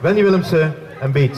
Wendy Willemsen en Beat.